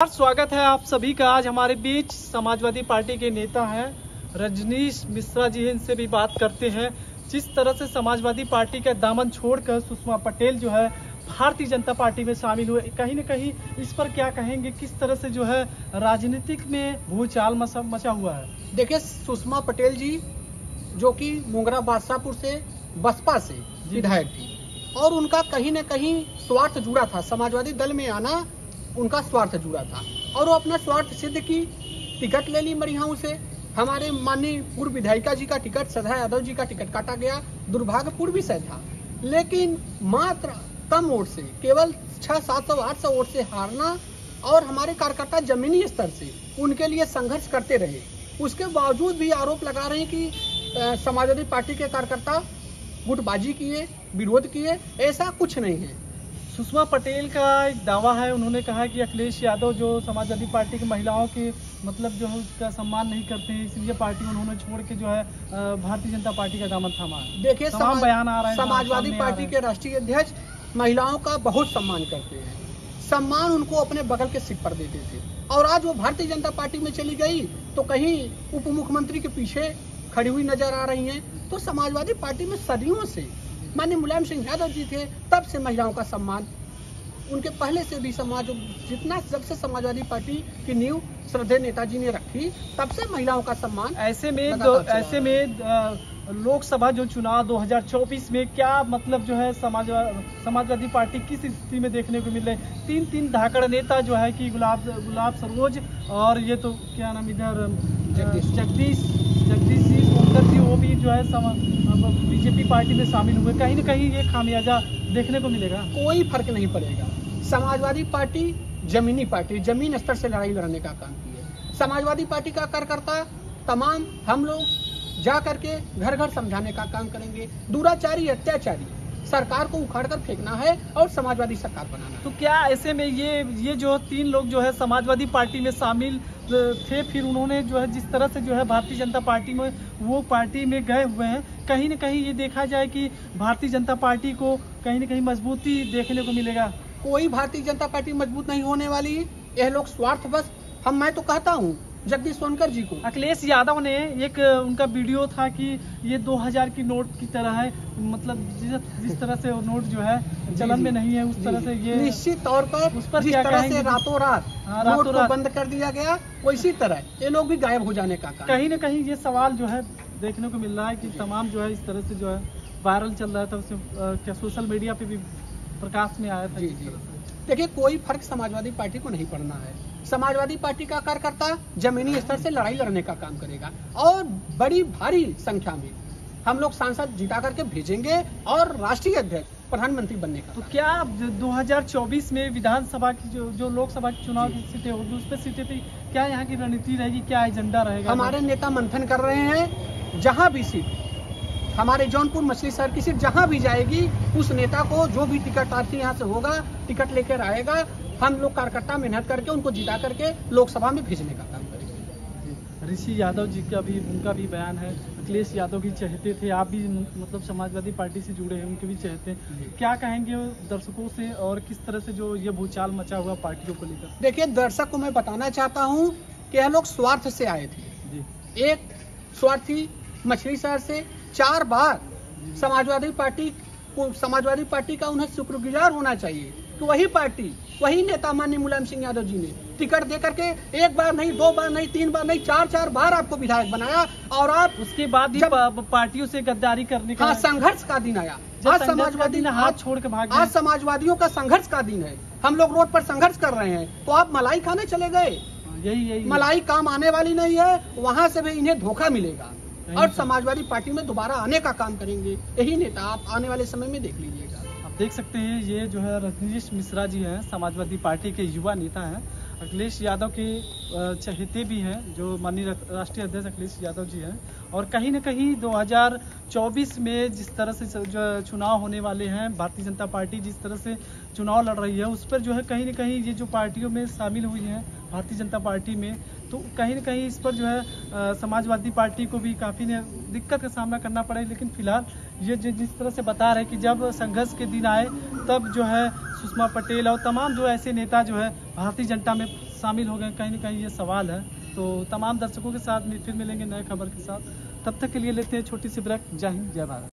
नमस्कार स्वागत है आप सभी का। आज हमारे बीच समाजवादी पार्टी के नेता हैं रजनीश मिश्रा जी। इनसे भी बात करते हैं। जिस तरह से समाजवादी पार्टी का दामन छोड़कर सुषमा पटेल जो है भारतीय जनता पार्टी में शामिल हुए। कहीं न कहीं इस पर क्या कहेंगे? किस तरह से जो है राजनीतिक में भूचाल मचा हुआ है? देखिए सुषमा पटेल जी जो कि मोगरा बादशाहपुर से बसपा से विधायक थी और उनका कहीं न कहीं स्वार्थ जुड़ा था। समाजवादी दल में आना उनका स्वार्थ जुड़ा था। और वो अपना स्वार्थ सिद्ध की टिकट ले ली मरिहाऊ से। हमारे माननीय पूर्व विधायिका जी का टिकट सदा यादव जी का टिकट काटा गया। दुर्भाग्यपूर्ण विषय था। लेकिन मात्र कम वोट से, केवल छह, सात सौ, आठ सौ वोट से हारना और हमारे कार्यकर्ता जमीनी स्तर से उनके लिए संघर्ष करते रहे। उसके बावजूद भी आरोप लगा रहे हैं कि समाजवादी पार्टी के कार्यकर्ता गुटबाजी किए, विरोध किए, ऐसा कुछ नहीं है। सुषमा पटेल का एक दावा है उन्होंने कहा कि अखिलेश यादव जो समाजवादी पार्टी की महिलाओं के मतलब जो है उसका सम्मान नहीं करते हैं इसलिए पार्टी उन्होंने छोड़ के जो है भारतीय जनता पार्टी का दामन थामा देखिए समाज- बयान आ रहे हैं समाजवादी पार्टी के राष्ट्रीय अध्यक्ष महिलाओं का बहुत सम्मान करते हैं। सम्मान उनको अपने बगल के सिर पर देते थे। और आज वो भारतीय जनता पार्टी में चली गई तो कहीं उप मुख्यमंत्री के पीछे खड़ी हुई नज़र आ रही हैं। तो समाजवादी पार्टी में सदियों से माननीय मुलायम सिंह यादव जी थे तब से महिलाओं का सम्मान। उनके पहले से भी समाज जितना जब से समाजवादी पार्टी की नींव श्रद्धेय नेताजी ने रखी तब से महिलाओं का सम्मान ऐसे में ऐसे में लोकसभा जो चुनाव 2024 में क्या मतलब जो है समाजवा समाजवादी पार्टी किस स्थिति में देखने को मिल रही तीन तीन धाकड़ नेता जो है कि गुलाब गुलाब सरोज और ये तो क्या नाम इधर जगदीश। जगदीश जगदीश जी सोनकर जी वो भी जो है बीजेपी पार्टी में शामिल हुए, कहीं ना कहीं ये खामियाजा देखने को मिलेगा। कोई फ़र्क नहीं पड़ेगा। समाजवादी पार्टी, जमीनी पार्टी, ज़मीन स्तर से लड़ाई लड़ने का काम की है समाजवादी पार्टी का कार्यकर्ता, तमाम हम लोग जा करके घर घर समझाने का काम करेंगे। दुराचारी, अत्याचारी सरकार को उखाड़ कर फेंकना है और समाजवादी सरकार बनाना है। तो क्या ऐसे में ये ये जो तीन लोग जो है समाजवादी पार्टी में शामिल थे फिर उन्होंने जो है जिस तरह से जो है भारतीय जनता पार्टी में वो पार्टी में गए हुए हैं। कहीं ना कहीं ये देखा जाए कि भारतीय जनता पार्टी को कहीं ना कहीं मजबूती देखने को मिलेगा। कोई भारतीय जनता पार्टी मज़बूत नहीं होने वाली। यह लोग स्वार्थ बस हम मैं तो कहता हूँ जगदीश सोनकर जी को। अखिलेश यादव ने एक उनका वीडियो था कि ये 2000 की नोट की तरह है मतलब जिस जिस तरह से वो नोट जो है चलन में नहीं है उस तरह से ये निश्चित तौर पर उस पर जिस तरह से रातों रात हाँ, नोट रातों को रात। बंद कर दिया गया वैसी तरह ये लोग भी गायब हो जाने का कहीं ना कहीं ये सवाल जो है देखने को मिल रहा है कि तमाम जो है इस तरह से जो है वायरल चल रहा था क्या सोशल मीडिया पे भी प्रकाश में आया था इस। देखिए कोई फ़र्क समाजवादी पार्टी को नहीं पड़ना है। समाजवादी पार्टी का कार्यकर्ता जमीनी स्तर से लड़ाई लड़ने का काम करेगा और बड़ी भारी संख्या में हम लोग सांसद जिता करके भेजेंगे और राष्ट्रीय अध्यक्ष प्रधानमंत्री बनने का तो क्या ज- 2024 में विधानसभा की जो जो लोकसभा के चुनाव की सीटें होगी उस पर सीटें पे क्या यहाँ की रणनीति रहेगी क्या एजेंडा रहेगा? हमारे नेता मंथन कर रहे हैं जहाँ भी सीट हमारे जौनपुर मछली शहर की सीट जहाँ भी जाएगी उस नेता को जो भी टिकट आरती यहाँ से होगा टिकट लेकर आएगा हम लोग कार्यकर्ता मेहनत करके उनको जिता करके लोकसभा में भेजने का काम करेंगे। ऋषि यादव जी का भी उनका भी बयान है। अखिलेश यादव भी चाहते थे आप भी मतलब समाजवादी पार्टी से जुड़े हैं उनके भी चाहते हैं। क्या कहेंगे दर्शकों से और किस तरह से जो ये भूचाल मचा हुआ पार्टियों को लेकर? देखिए दर्शक को मैं बताना चाहता हूँ कि यह लोग स्वार्थ से आए थे। जी। एक स्वार्थी मछली शहर से चार बार समाजवादी पार्टी समाजवादी पार्टी का उन्हें शुक्रगुजार होना चाहिए कि वही पार्टी वही नेता माननीय मुलायम सिंह यादव जी ने। टिकट दे करके एक बार नहीं दो बार नहीं तीन बार नहीं चार चार बार आपको विधायक बनाया और आप उसके बाद पार्टियों से गद्दारी करने का हाँ संघर्ष का दिन आया। आज समाजवादी ने हाथ छोड़ के भाग आज समाजवादियों का संघर्ष का दिन है। हम लोग रोड पर संघर्ष कर रहे हैं। तो आप मलाई खाने चले गए। हाँ, यही यही। मलाई काम आने वाली नहीं है। वहाँ से भी इन्हें धोखा मिलेगा। और समाजवादी पार्टी में दोबारा आने का काम करेंगे। यही नेता आप आने वाले समय में देख लीजिएगा। देख सकते हैं, ये जो है रजनीश मिश्रा जी हैं, समाजवादी पार्टी के युवा नेता हैं। अखिलेश यादव के चहेते भी हैं, जो माननीय राष्ट्रीय अध्यक्ष अखिलेश यादव जी हैं। और कहीं ना कहीं 2024 में जिस तरह से जो चुनाव होने वाले हैं, भारतीय जनता पार्टी जिस तरह से चुनाव लड़ रही है, उस पर जो है कहीं ना कहीं ये जो पार्टियों में शामिल हुई हैं, भारतीय जनता पार्टी में तो कहीं ना कहीं इस पर जो है समाजवादी पार्टी को भी काफ़ी दिक्कत का सामना करना पड़ा, लेकिन फ़िलहाल ये जिस तरह से बता रहे हैं कि जब संघर्ष के दिन आए, तब जो है सुषमा पटेल और तमाम जो ऐसे नेता जो है भारतीय जनता में शामिल हो गए। कहीं ना कहीं ये सवाल है। तो तमाम दर्शकों के साथ फिर मिलेंगे नए खबर के साथ। तब तक के लिए लेते हैं छोटी सी ब्रेक। जय हिंद, जय भारत।